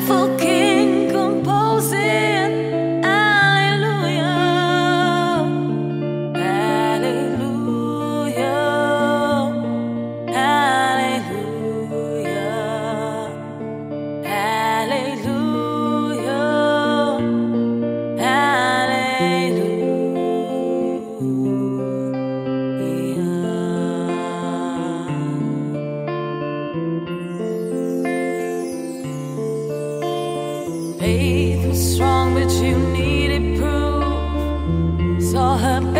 I forgive. faith was strong, but you needed proof. Saw her.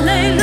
Hallelujah.